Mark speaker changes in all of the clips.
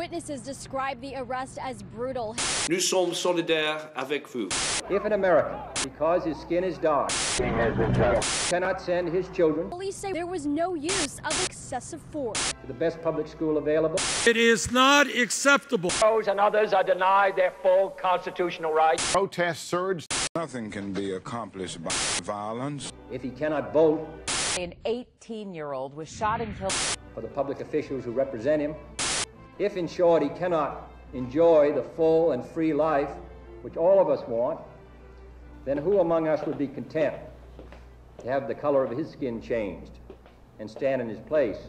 Speaker 1: Witnesses describe the arrest as brutal.
Speaker 2: Nous sommes solidaires avec vous.
Speaker 3: If an American, because his skin is dark, cannot send his children
Speaker 1: Police say there was no use of excessive force.
Speaker 3: to the best public school available,
Speaker 4: It is not acceptable.
Speaker 5: Those and others are denied their full constitutional rights.
Speaker 6: Protests surged.
Speaker 7: Nothing can be accomplished by violence.
Speaker 3: if he cannot vote
Speaker 8: An 18 year old was shot and killed.
Speaker 3: for the public officials who represent him, if in short he cannot enjoy the full and free life which all of us want, then who among us would be content to have the color of his skin changed and stand in his place?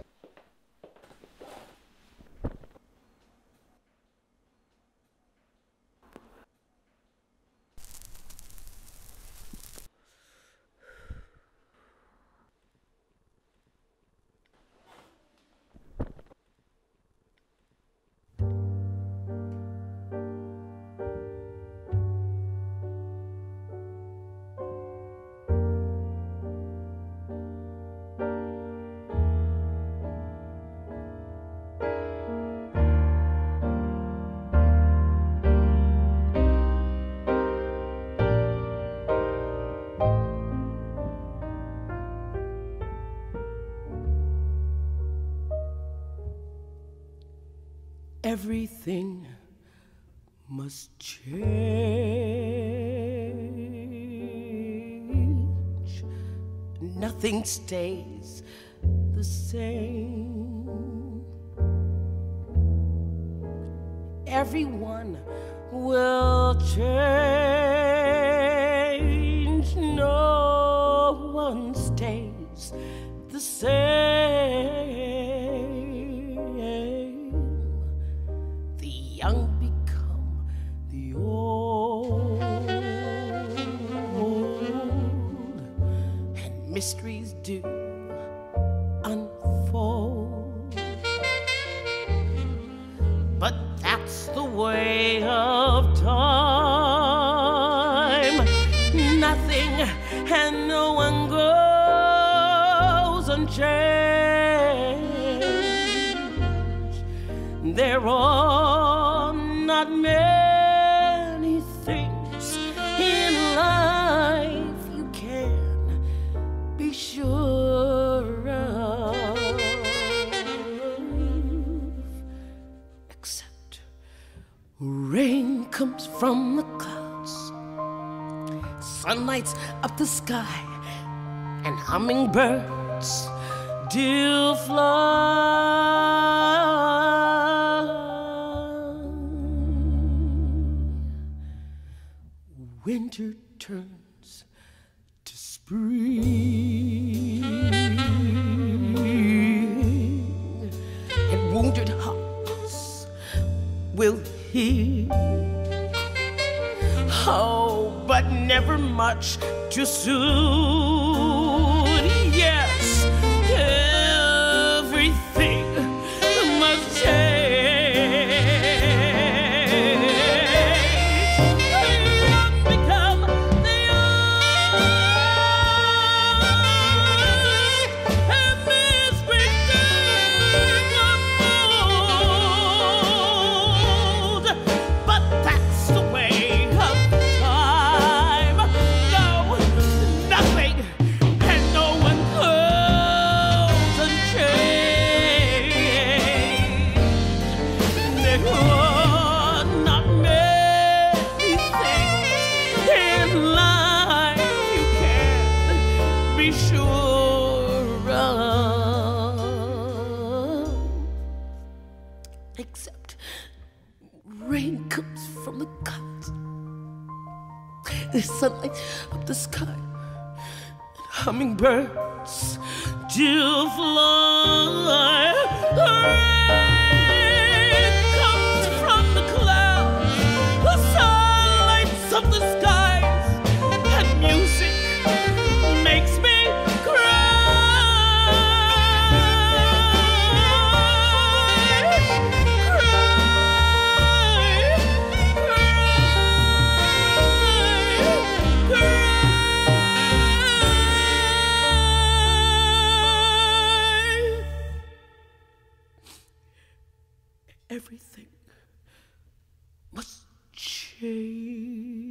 Speaker 9: Everything must change. Nothing stays the same. Everyone will change. No one stays the same. Mysteries do unfold. But that's the way of time. Nothing and no one goes unchanged. They're all not many rain comes from the clouds, sun lights up the sky, and hummingbirds do fly. Winter turns to spring, heal. Oh, but never much too soon. Be sure of, except rain comes from the clouds, the sunlight up the sky, and hummingbirds do fly. everything must change.